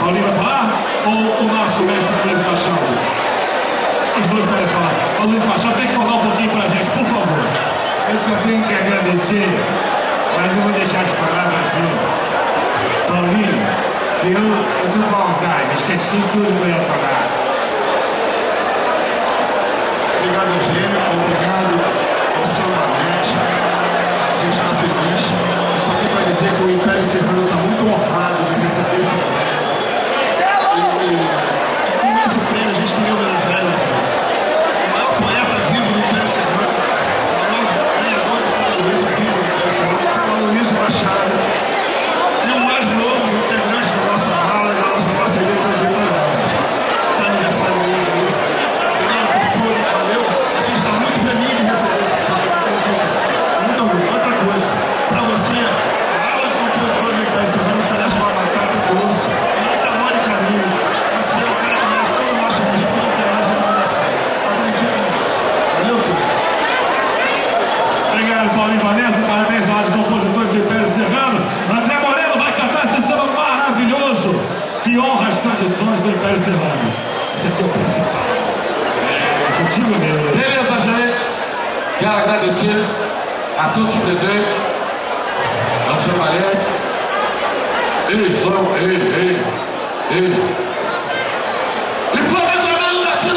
Paulinho vai falar? Ou o nosso mestre Luiz Machado? Os dois podem falar. O Luiz Machado tem que falar um pouquinho pra gente, por favor. Eu só tenho que agradecer, mas eu vou deixar as palavras do Paulinho, eu, eu tô com Alzheimer, esqueci tudo que eu ia falar. Obrigado, Eugênio. Paulinho Vanessa. Parabéns aos compositores do Império Serrano. André Moreno vai cantar esse samba maravilhoso que honra as tradições do Império Serrano. Esse aqui é o principal. É, contigo mesmo. Beleza, gente? Quero agradecer a todos presentes, ao seu Valente, ei, som, ei, ei, ei. E foi mais ou menos assim